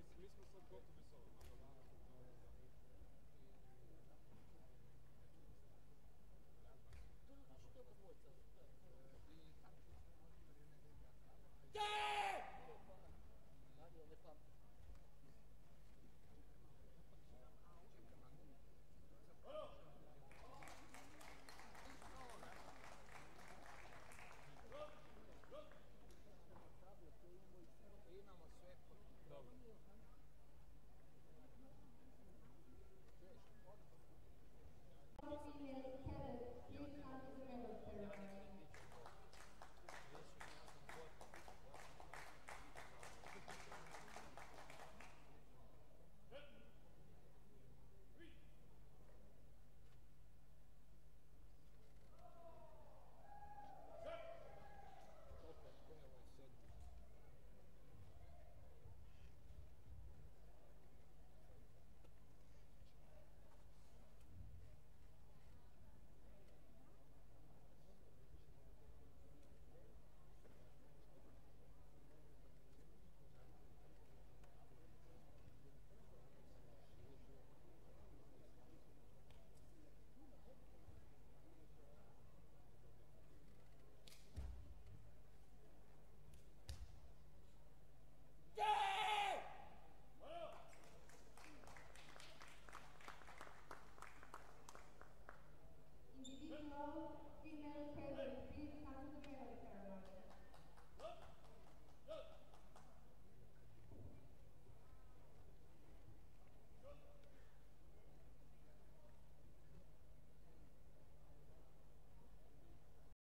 Mr. Mr.